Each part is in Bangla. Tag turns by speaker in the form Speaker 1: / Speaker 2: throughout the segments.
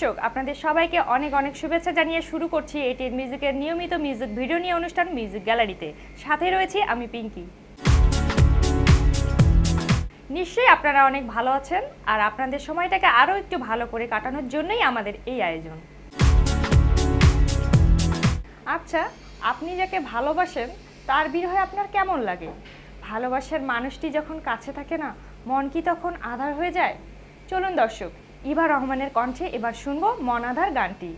Speaker 1: দর্শক, আপনাদের সবাইকে অনেক অনেক শুভেচ্ছা জানিয়ে শুরু করছি এটিএন মিউজিকের নিয়মিত মিউজিক ভিডিও নিয়ে অনুষ্ঠান মিউজিক গ্যালারিতে সাথে রয়েছি আমি পিঙ্কি। নিশ্চয়ই আপনারা অনেক ভালো আছেন আর আপনাদের সময়টাকে আরও একটু ভালো করে কাটানোর জন্যই আমাদের এই আয়োজন। আচ্ছা আপনি যাকে ভালোবাসেন, তার বিরহে আপনার কেমন লাগে? ভালোবাসার মানুষটি যখন কাছে থাকে না, মন কি তখন আধার হয়ে যায়? চলুন দর্শক ইভা রহমানের কণ্ঠে এবার শুনব মনাধার গানটি।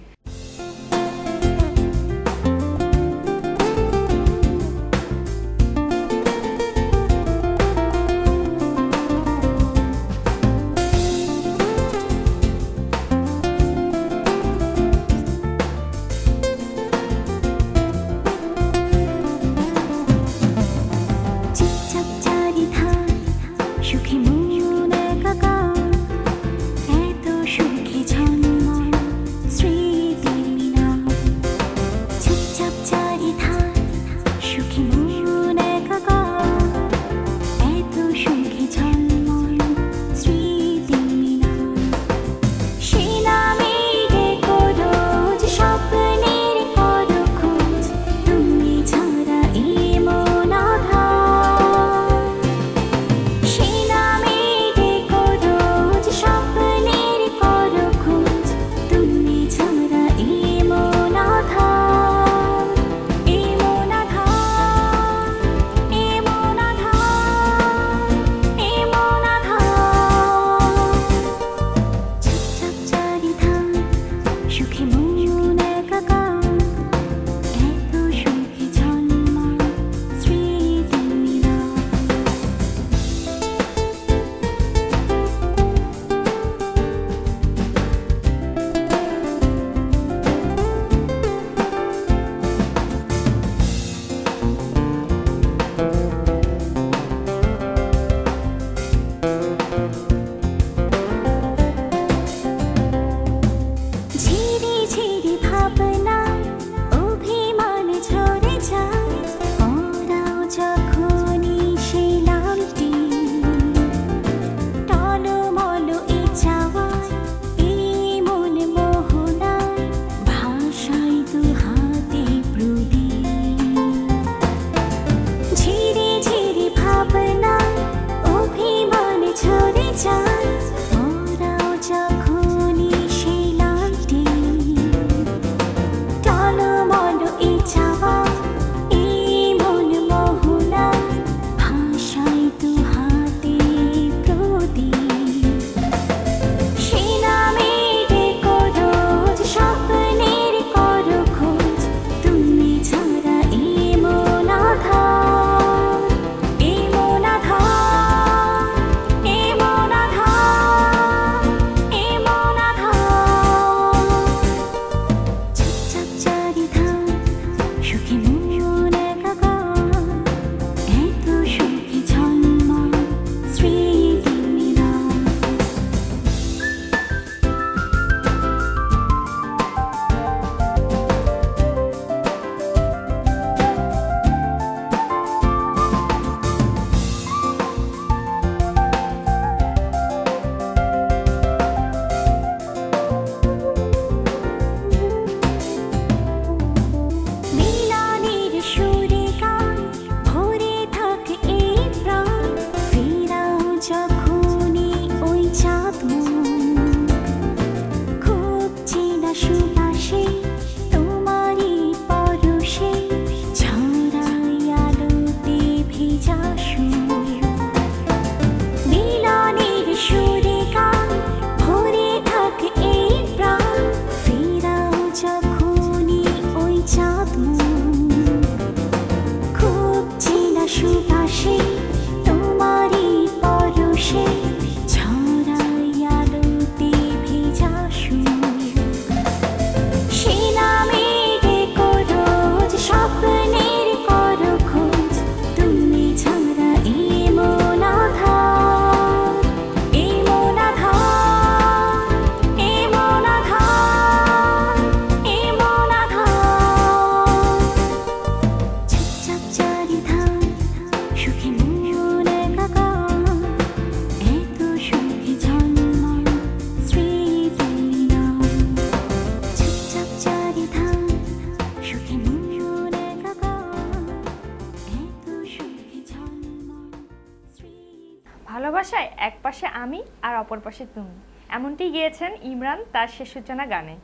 Speaker 2: বাসায় এক পাশে
Speaker 1: আমি আর অপর পাশে তুমি। এমনটি গিয়েছেন ইমরান তার শেষ সূচনা গানে।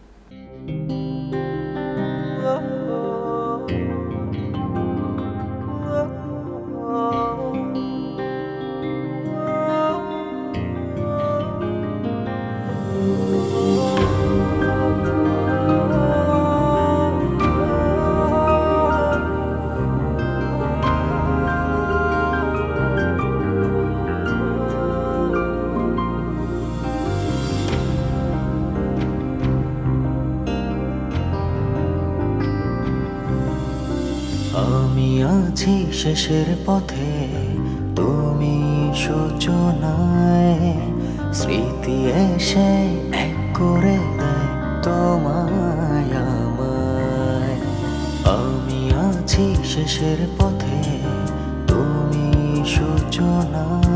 Speaker 3: শেষের পথে তুমি সূচনায় স্মৃতি এসে এক করে দেয় তোমায় আমায়। আমি আছি শেষের পথে, তুমি সূচনায়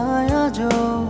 Speaker 2: 살려줘.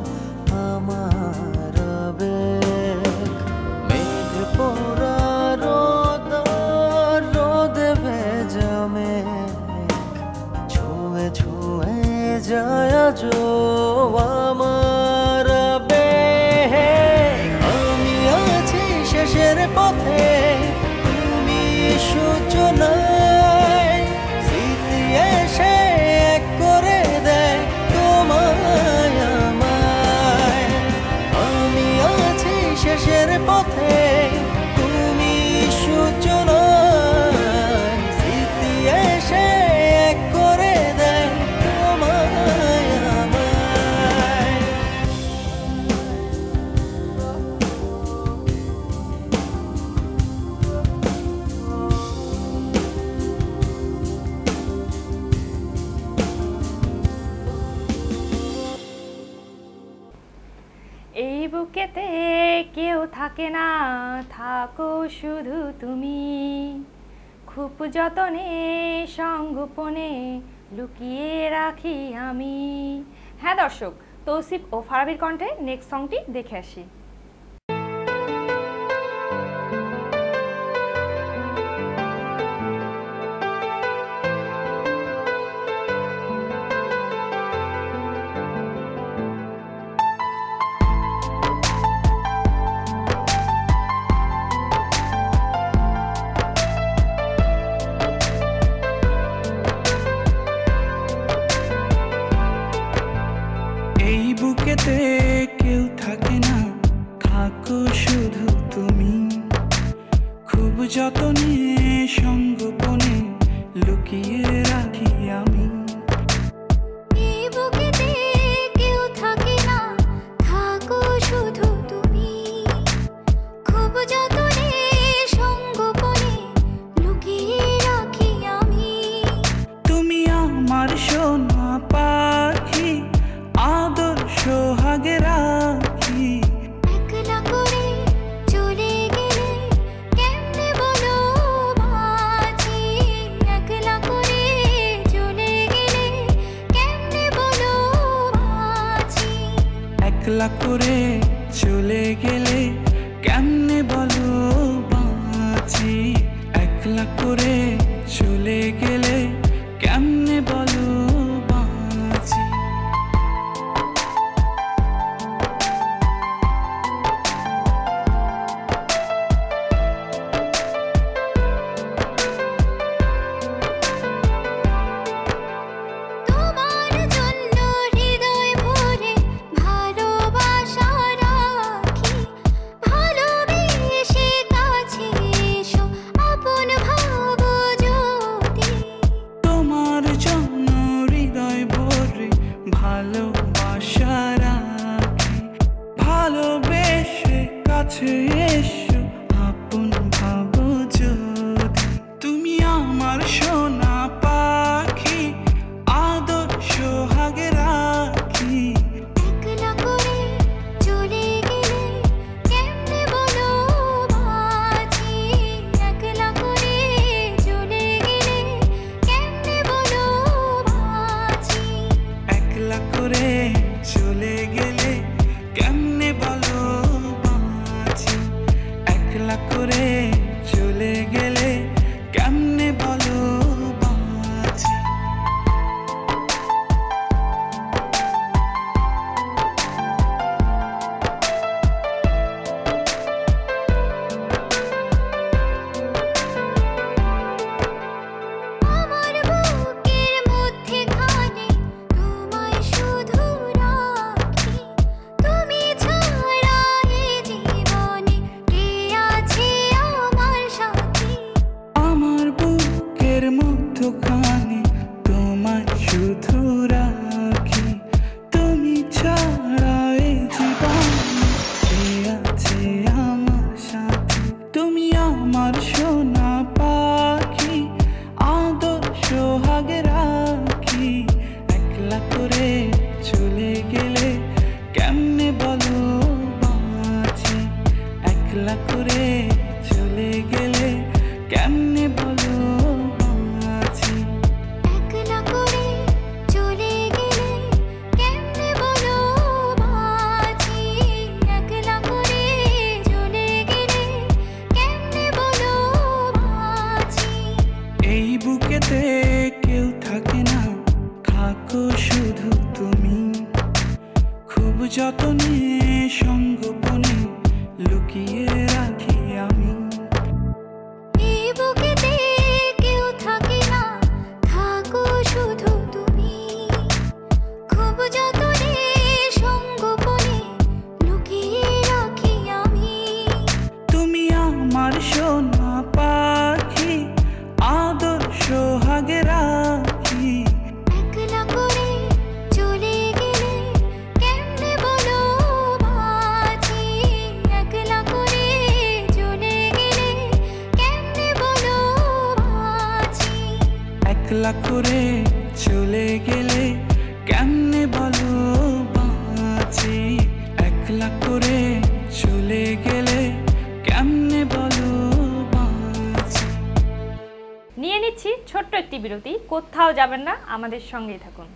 Speaker 2: থাকে না, থাকো শুধু তুমি। খুব যতনে সংগোপনে লুকিয়ে রাখি আমি। হ্যাঁ দর্শক, তৌসিফ ও ফারাবির কণ্ঠে নেক্সট সংটি দেখে আসি।
Speaker 1: আমাদের সঙ্গেই থাকুন।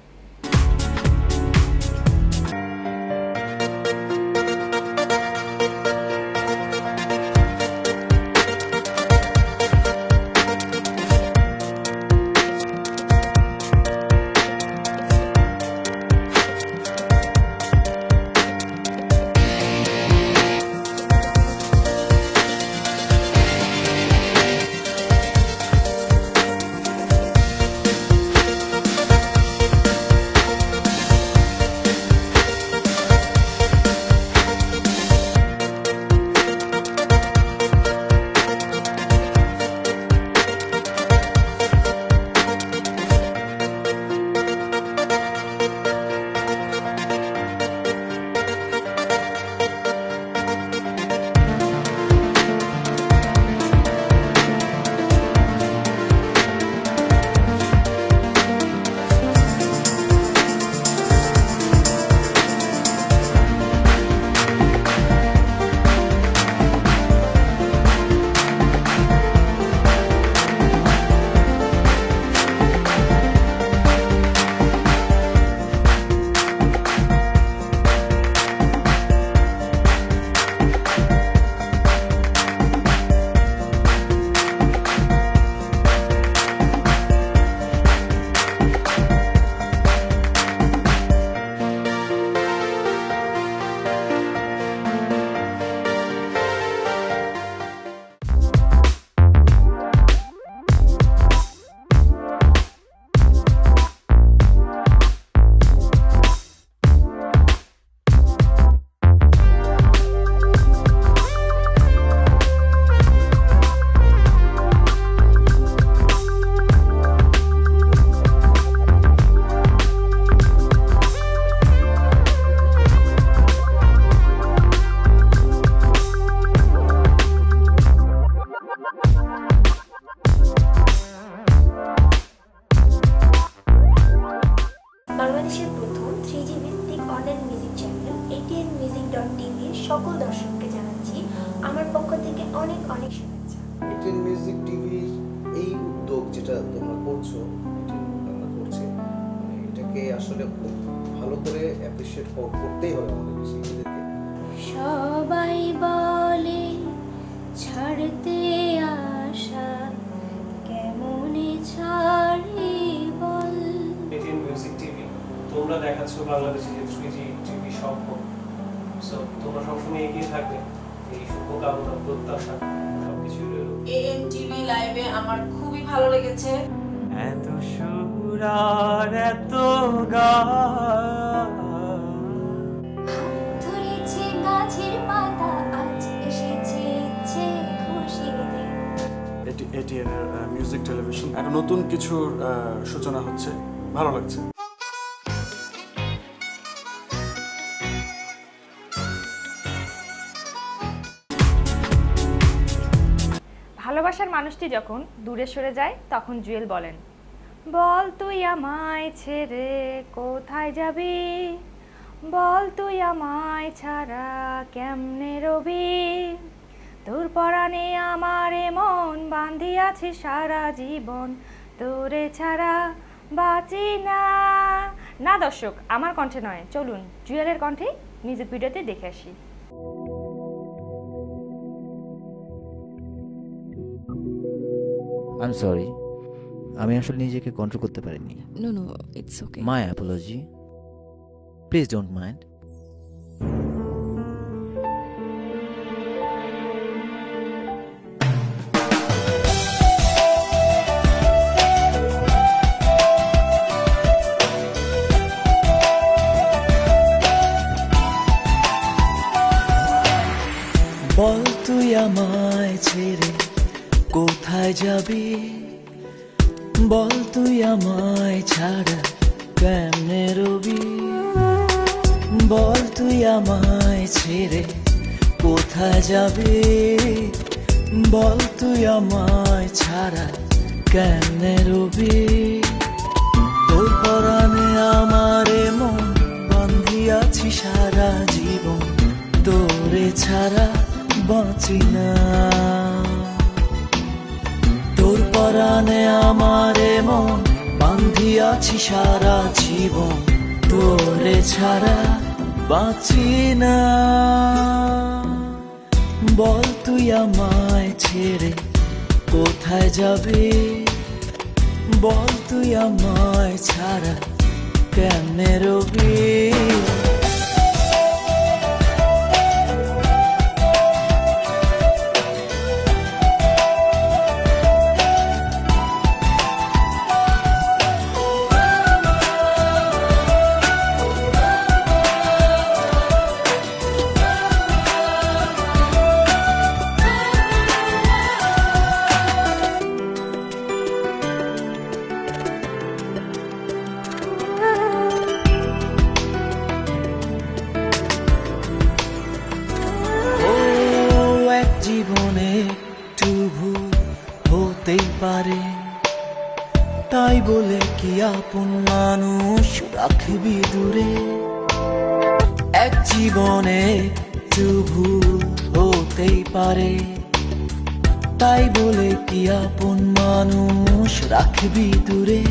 Speaker 4: তোমরা
Speaker 5: দেখাচ্ছ বাংলাদেশে যে থ্রি জি টিভি সম্ভব সো তোমরা সবসময় এগিয়ে থাকবে এই শুভকামনা প্রত্যাশা সবকিছু রইল।
Speaker 6: এএন টিভি লাইভে আমার খুবই ভালো লেগেছে।
Speaker 3: এত সুর আর এত গান
Speaker 2: ধরেছে গাছের পাতা আজ এসেছে ইচ্ছে খুশির
Speaker 7: এটি এটিএন মিউজিক টেলিভিশন একটা নতুন কিছুর আহ, সূচনা হচ্ছে। ভালো লাগছে।
Speaker 1: ভালোবাসার মানুষটি যখন দূরে সরে যায়, তখন জুয়েল বলেন, বল তুই আমায় ছেড়ে কোথায় যাবি? বল তুই আমায় ছাড়া কেমনে রবি? তোর পরাণে আমার মন বান্ধিয়াছি সারা জীবন, তোরে ছাড়া বাঁচি না। না দর্শক, আমার কণ্ঠে নয়, চলুন জুয়েলের কণ্ঠে মিউজিক ভিডিওতে দেখে আসি।
Speaker 8: আই এম সরি আমি আসলে নিজেকে কন্ট্রোল করতে পারিনি।
Speaker 9: No, no, it's okay.
Speaker 8: My apology please don't mind
Speaker 10: বল তুই ছেড়ে কোথায় যাবি? বল তুই আমায় ছাড়া কেমনে রবি? বল তুই আমায় ছেড়ে কোথায় যাবি? বল তুই আমায় ছাড়া কেমনে রবি? তোর পরাণে আমারে মন বান্ধিয়াছি সারা জীবন। তোরে ছাড়া বাঁচি না। পরাণে আমারে মন বান্ধিয়াছি সারা জীবন। তোরে ছাড়া বাঁচি না। বল তুই আমায় ছেড়ে কোথায় যাবে? বল তুই আমায় ছাড়া কেমনে রবি? রাখবি দূরে।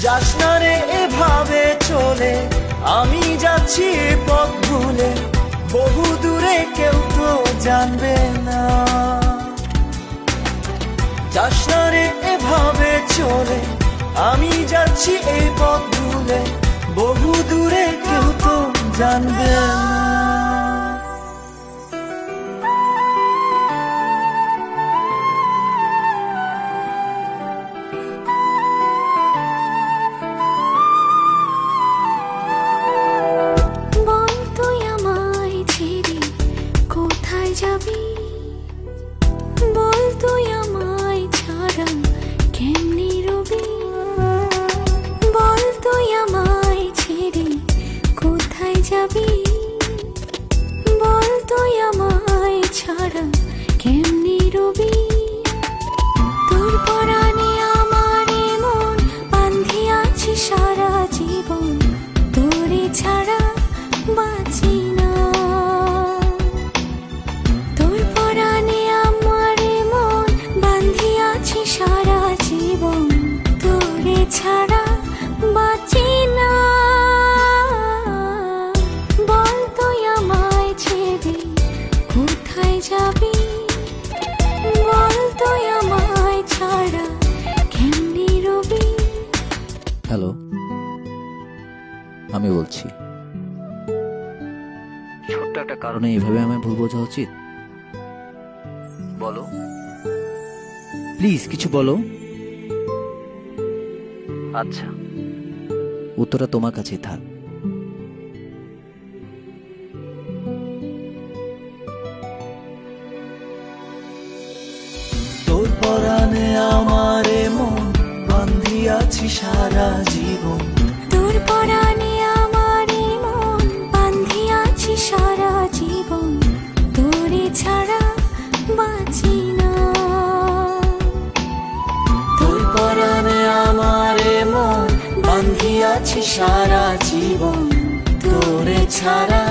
Speaker 10: যাস না রে, এভাবে চলে। আমি যাচ্ছি পথ ভুলে। বহু দূরে কেউ তো জানবে না। যাস না রে, এভাবে চলে। আমি যাচ্ছি এই পথ ভুলে। বহু দূরে কেউ তো জানবে না।
Speaker 2: বান্ধিয়াছি সারা জীবন। তোর পরাণে আমার মন বান্ধিয়াছি সারা জীবন। তোরে ছাড়া বাঁচি না।
Speaker 10: তোর পরাণে আমারে মন আছি সারা জীবন।
Speaker 2: তোরে ছাড়া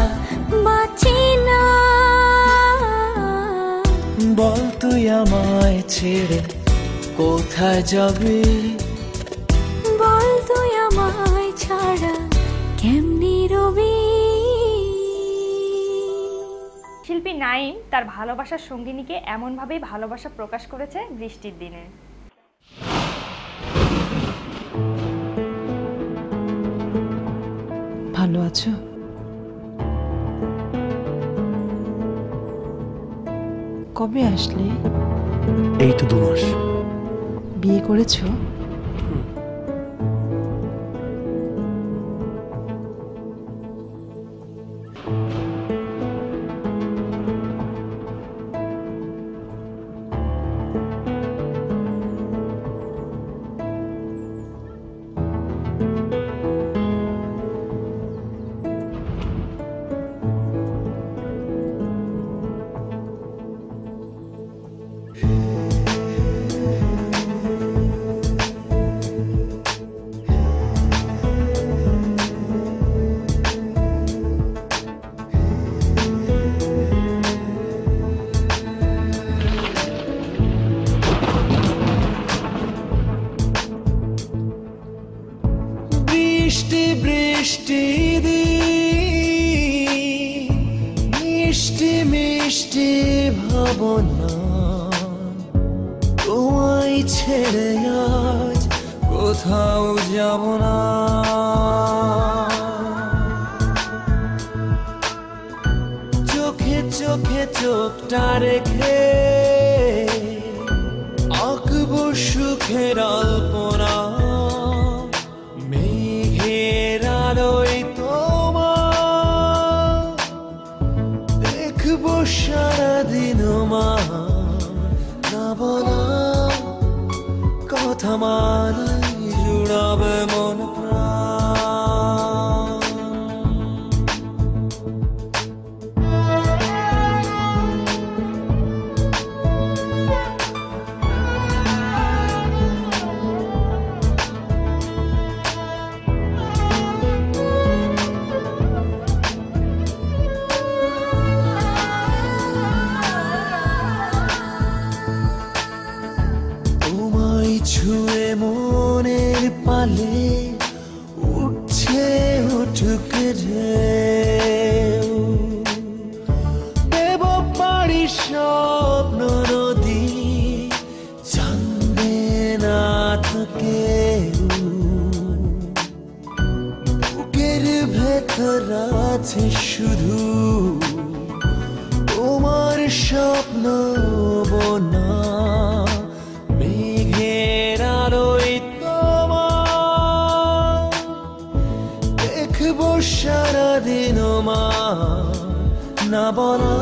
Speaker 2: বাঁচি না।
Speaker 10: বল তুই আমায় ছেড়ে কোথায় যাবি?
Speaker 1: নাইম তার ভালোবাসার সঙ্গিনীকে এমনভাবেই ভালোবাসা প্রকাশ করেছে বৃষ্টির দিনে।
Speaker 9: ভালো আছো? কবে আসলে?
Speaker 7: এই তো দু মাস।
Speaker 9: বিয়ে করেছ?
Speaker 10: স্বপ্ন বোনা মেঘের আলোয় তোমার। দেখব সারাদিন মা না বলা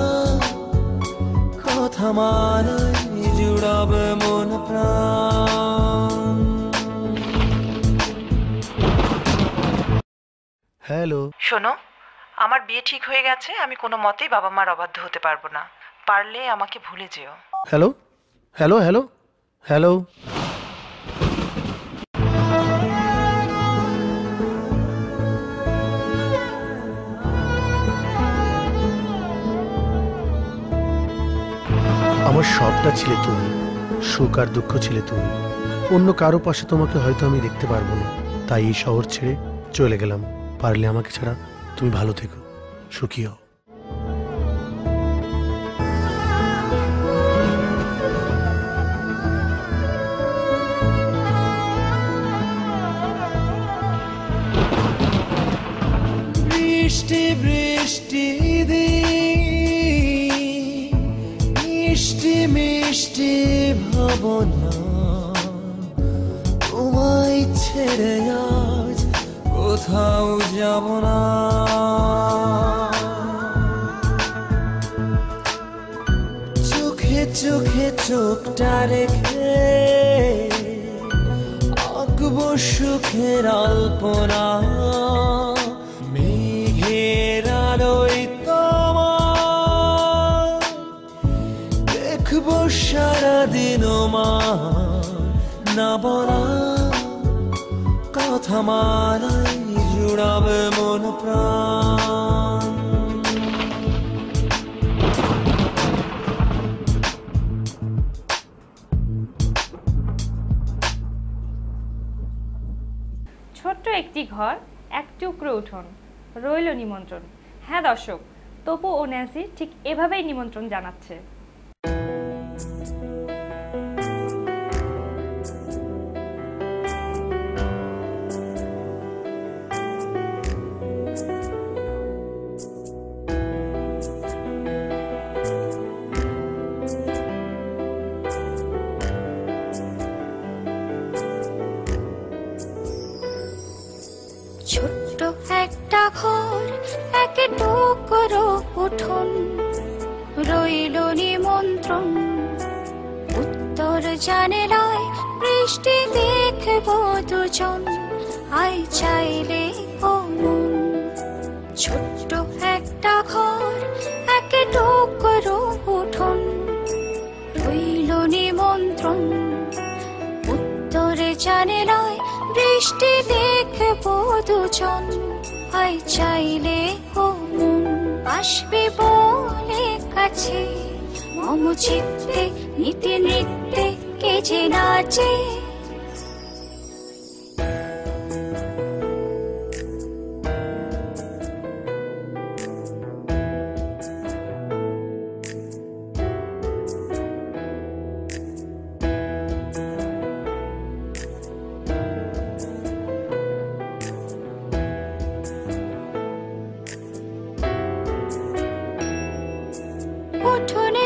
Speaker 10: কথা মানাই জুড়াবে মন প্রাণ।
Speaker 7: হ্যালো।
Speaker 9: শোনো আমার বিয়ে ঠিক হয়ে গেছে আমি কোনো মতেই বাবা মার অবাধ্য হতে পারব না। পারলে আমাকে ভুলে যেও।
Speaker 11: হ্যালো? Hello hello? হ্যালো? আমার সবটা ছিলে তুমি, সুখ আর দুঃখ ছিলে তুমি। অন্য কারও পাশে তোমাকে হয়তো আমি দেখতে পারব না। তাই এই শহর ছেড়ে চলে গেলাম। পারলে আমাকে ছাড়া তুমি ভালো থেকো, সুখী হও।
Speaker 10: বৃষ্টি বৃষ্টি দিন, মিষ্টি মিষ্টি ভাবনা। ছেড়ে আজ কোথাও যাব না। চোখে চোখে চোখটা রেখে আঁকবো সুখের আলপনা। গো সারাদিন মা না বলা কথা মারাই জুড়াবে মন প্রাণ।
Speaker 1: ছোট্ট একটি ঘর, এক টুকরো উঠোন, রইল নিমন্ত্রণ। হ্যাঁ দর্শক তপু ও ন্যান্সি ঠিক এভাবেই নিমন্ত্রণ জানাচ্ছে।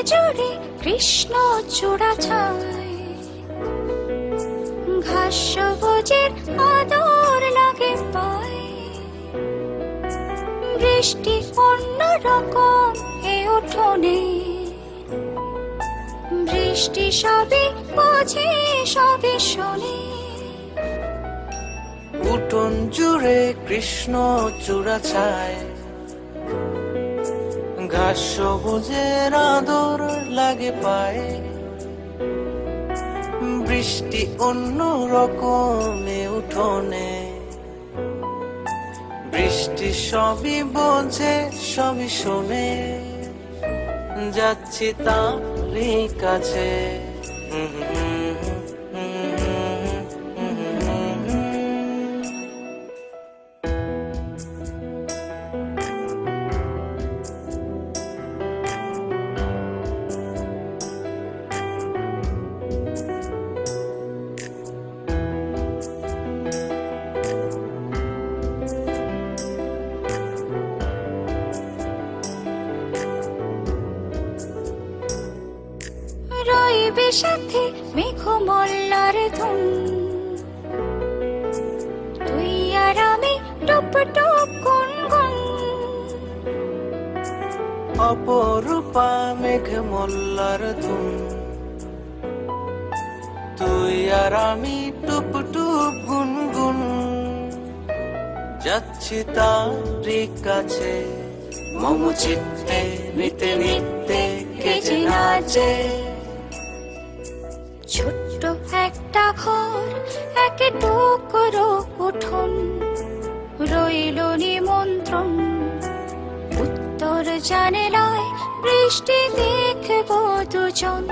Speaker 2: জুড়ে কৃষ্ণ চূড়া ছায়। ঘাস সবুজের আদর লাগে পায়। বৃষ্টি অন্য রকম এ উঠোনে। বৃষ্টি সবে বোঝে, সবে শোনে।
Speaker 12: উঠোন জুড়ে কৃষ্ণ চূড়া ছায়। ঘাস সবুজের আদর লাগে পায়ে। বৃষ্টি অন্য রকমে উঠোনে। বৃষ্টি সবই বোঝে, সবই শোনে। যাচ্ছি তারই কাছে।
Speaker 2: টুপ টুপ গুন গুন
Speaker 12: যাচ্ছি তারই কাছে। মম চিত্তে নিতে নিতে কে যে নাচে।
Speaker 2: ছোট্ট একটা ঘর, এক টুকরো উঠোন। রইল নিমন্ত্রণ। উত্তর জানেলায় বৃষ্টি দেখব দুজন।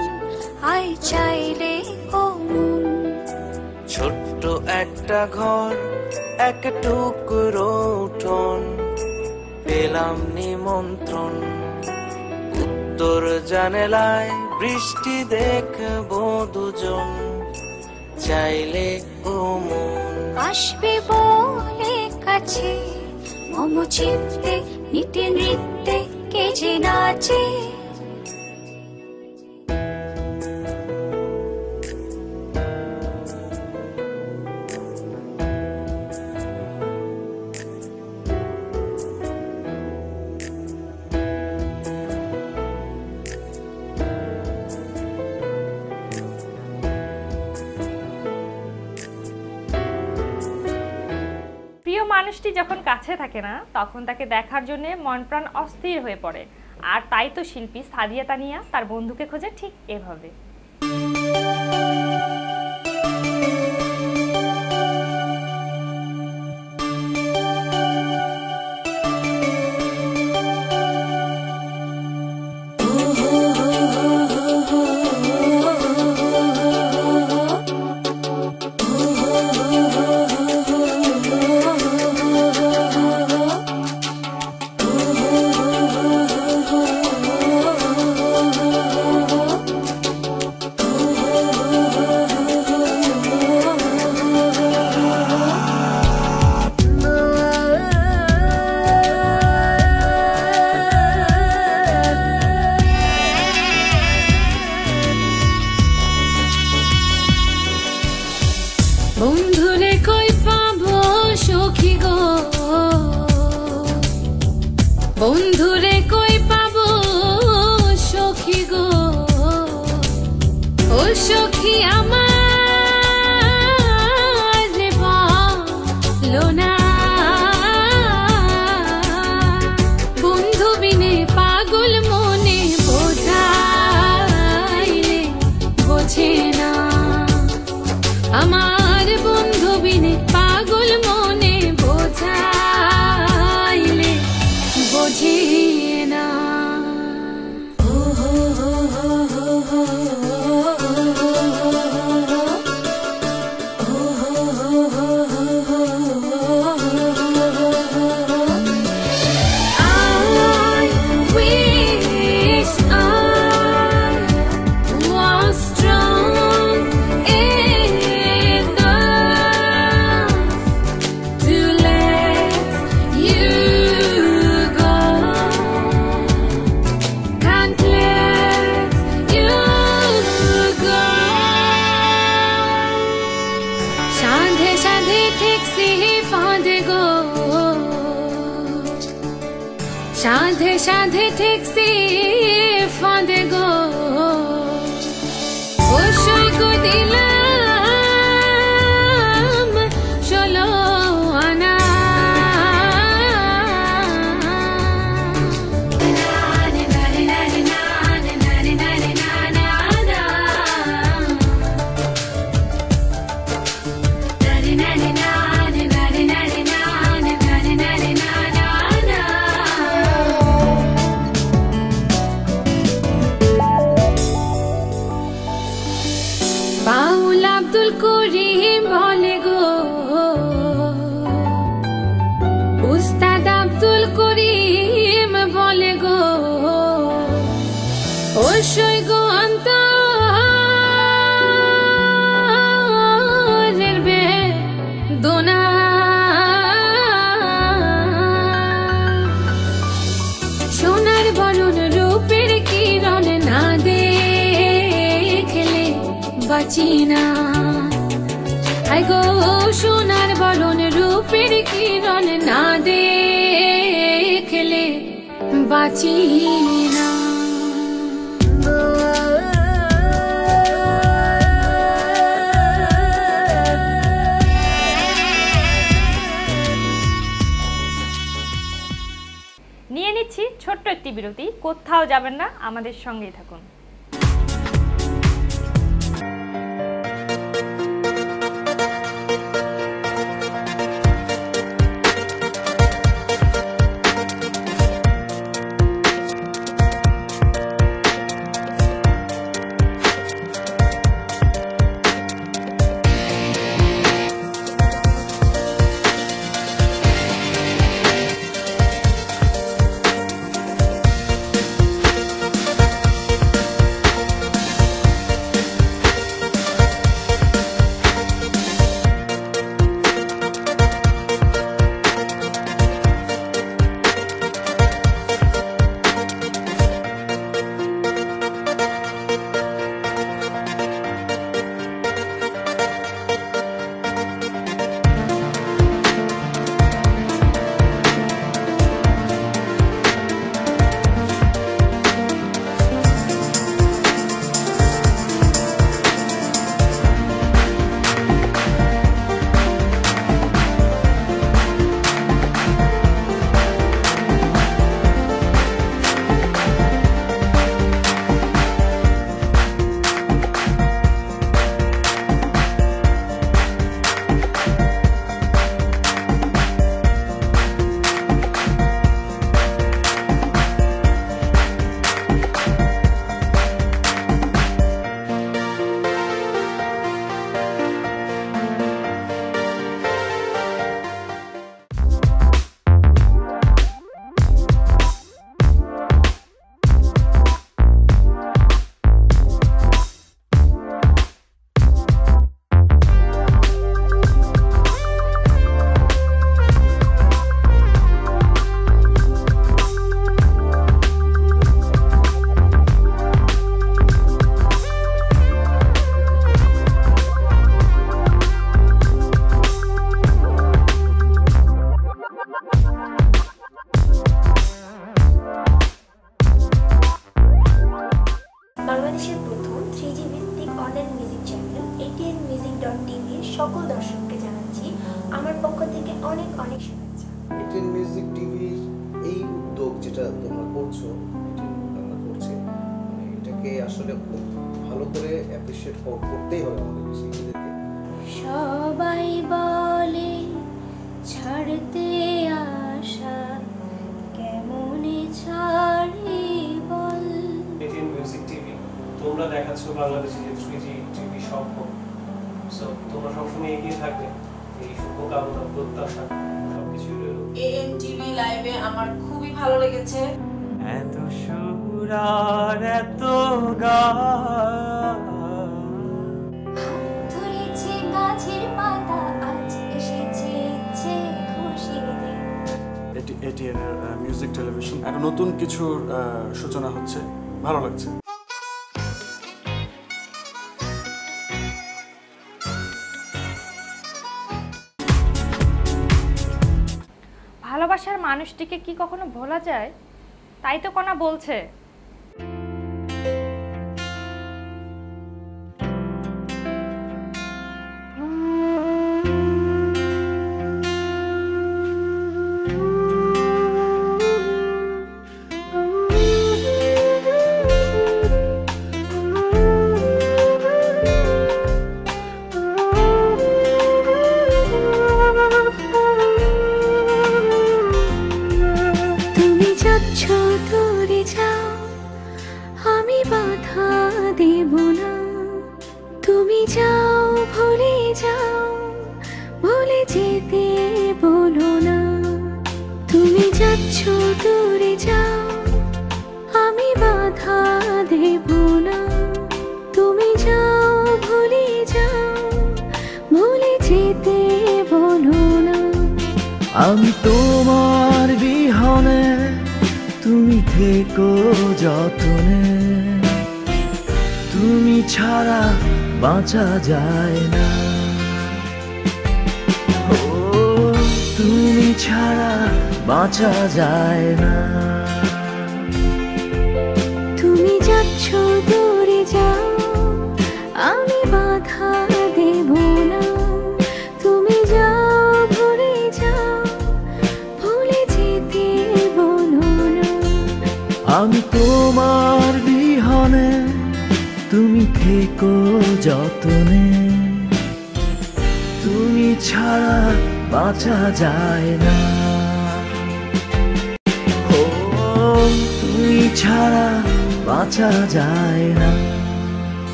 Speaker 2: আই চাইলে ও
Speaker 12: একটা ঘর, এক টুকরো উঠোন, পেলাম নিমন্ত্রণ। উত্তর জানেলায় বৃষ্টি দেখব দুজন, চাইলে ও মন
Speaker 2: আসবে বলে কাছে, মম চিত্তে নিতে নৃত্যে কে যে নাচে।
Speaker 1: যখন কাছে থাকে না, তখন তাকে দেখার জন্য মন প্রাণ অস্থির হয়ে পড়ে। আর তাই তো শিল্পী সাদিয়া তানিয়া তার বন্ধুকে খোঁজে ঠিক এভাবে।
Speaker 13: साते छा टेक्सि गो।
Speaker 14: নিয়ে নিচ্ছি ছোট্ট একটি বিরতি। কোথাও যাবেন না আমাদের সঙ্গেই থাকুন। মানুষটিকে কি কখনো ভোলা যায়?
Speaker 15: তাই তো কণা বলছে।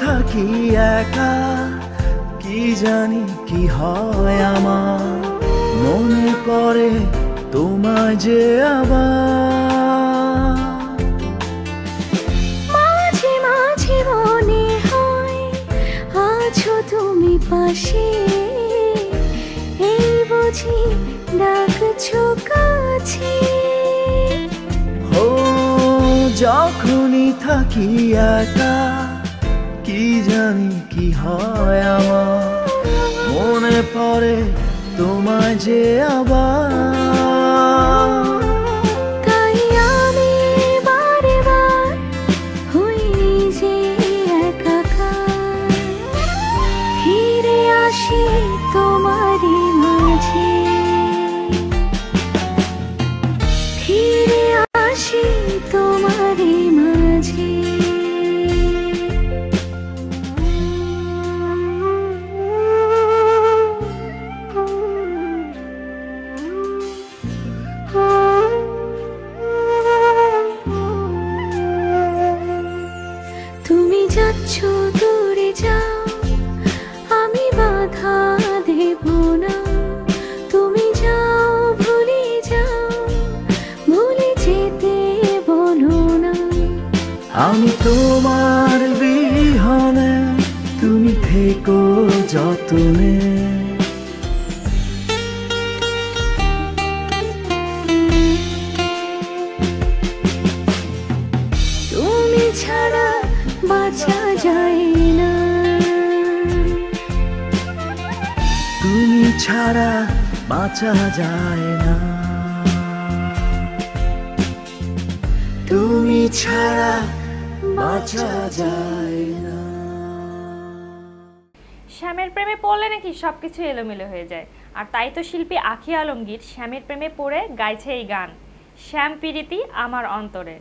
Speaker 10: থাকি একা কি জানি কি হয় আমার? মনে পড়ে তোমায় যে আবার।
Speaker 16: মাঝে মাঝে মনে হয় আছো তুমি পাশে। এই বুঝি ডাকছো কাছে।
Speaker 10: যখনই থাকি একা কি জানি কি হয় আমার। মনে পড়ে তোমায় যে আবার। যতনে
Speaker 16: তুমি ছাড়া বাঁচা যায় না।
Speaker 10: তুমি ছাড়া বাঁচা যায় না। তুমি ছাড়া বাঁচা যায়
Speaker 15: প্রেমে পড়লে নাকি সব কিছু এলোমেলো হয়ে যায়। আর তাই তো শিল্পী আখি আলমগীর শ্যামের প্রেমে পড়ে গাইছে এই গান। শ্যাম পীড়িতি আমার অন্তরে।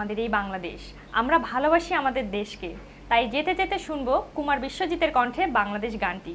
Speaker 1: আমাদের এই বাংলাদেশ। আমরা ভালোবাসি আমাদের দেশকে। তাই যেতে যেতে শুনব কুমার বিশ্বজিতের কণ্ঠে বাংলাদেশ গানটি।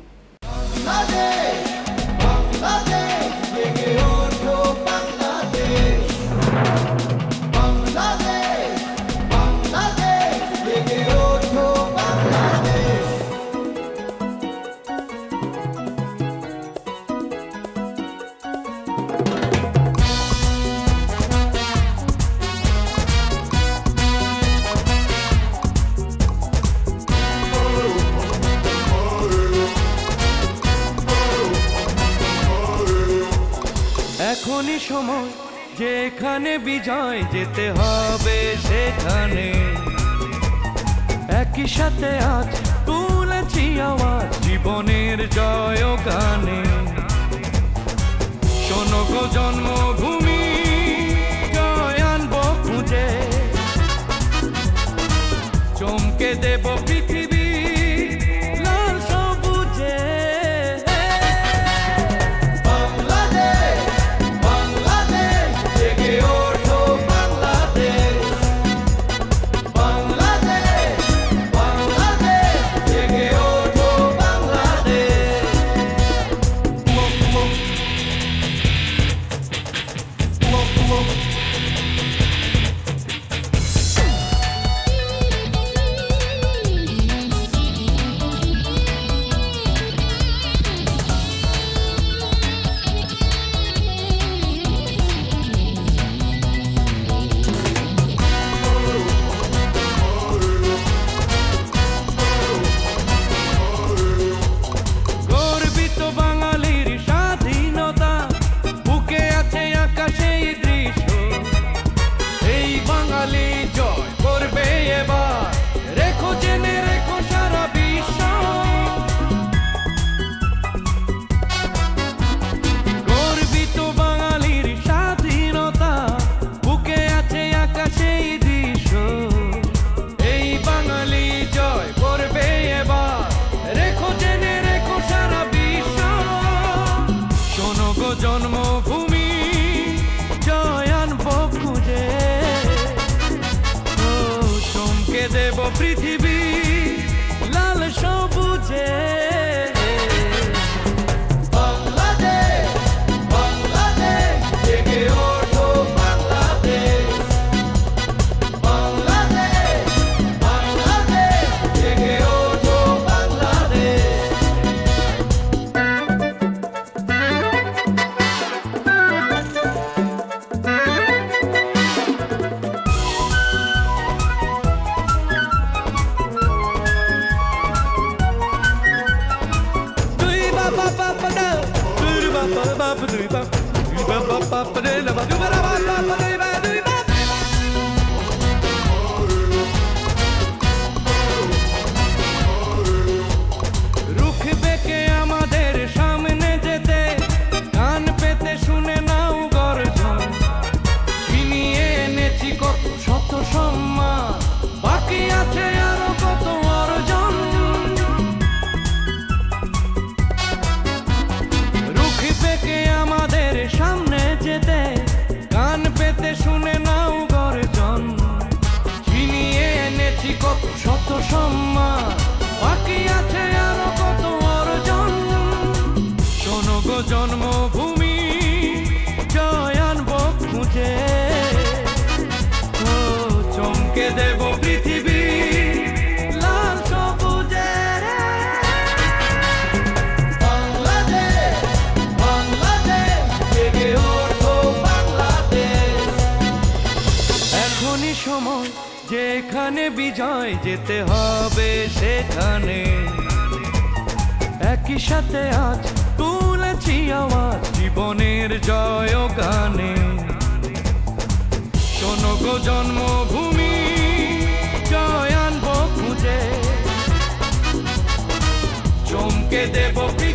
Speaker 17: যেখানে বিজয় যেতে হবে সেখানে। একই সাথে আজ তুলেছি আমার জীবনের জয় গানে শোনকো জন্মভূমি, জয় আনব খুঁজে। চমকে দেব পৃথিবী জন্মভূমি জয় আনব খুঁজে। ও, চমকে দেব পৃথিবী লাল এখনই সময়, যেখানে বিজয় যেতে হবে সেখানে। একই সাথে আছে আমার জীবনের জয় গানে। শোনো জন্মভূমি জয় আনব খুঁজে। চমকে দেব পৃথিবী